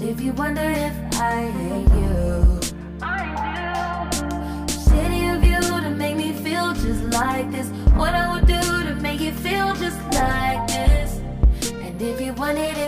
And if you wonder if I hate you, I do. Shitty of you to make me feel just like this. What I would do to make you feel just like this. And if you wanted it.